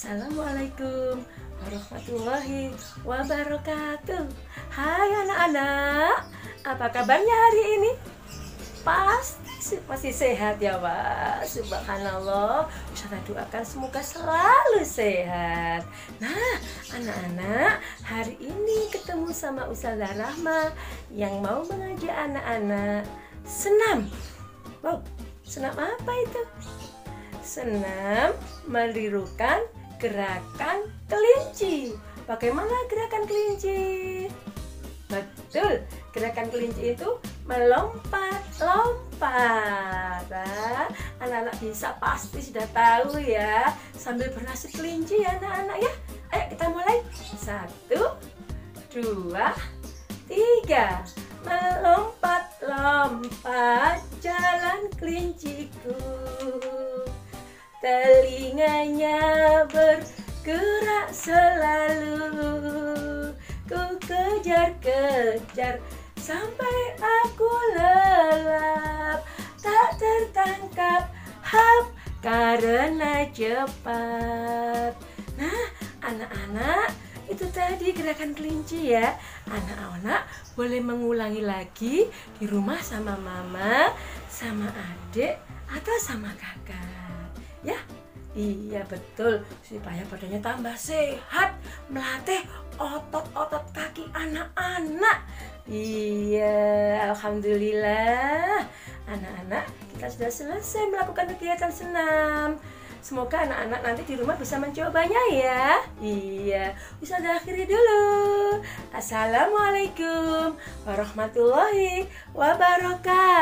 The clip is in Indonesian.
Assalamualaikum warahmatullahi wabarakatuh. Hai anak-anak Apa kabarnya hari ini? Pasti masih sehat ya Pak Subhanallah. Ustazah doakan semoga selalu sehat. Nah anak-anak Hari ini ketemu sama Ustazah Rahma Yang mau mengajak anak-anak Senam. Wow, senam apa itu? Senam menirukan gerakan kelinci. Bagaimana gerakan kelinci? Betul, gerakan kelinci itu melompat-lompat. Nah, anak-anak bisa pasti sudah tahu ya. Sambil bernasib kelinci ya anak-anak ya. Ayo kita mulai. Satu, dua, tiga. Melompat-lompat jalan kelinciku Telinganya bergerak selalu. Ku kejar-kejar sampai aku lelap. Tak tertangkap hap karena cepat. Nah anak-anak itu tadi gerakan kelinci ya. Anak-anak boleh mengulangi lagi di rumah sama mama, sama adik, atau sama kakak ya Iya betul. Supaya badannya tambah sehat melatih otot-otot kaki anak-anak. Iya Alhamdulillah. Anak-anak kita sudah selesai melakukan kegiatan senam. Semoga anak-anak nanti di rumah bisa mencobanya ya. Iya Bisa akhiri dulu. Assalamualaikum warahmatullahi wabarakatuh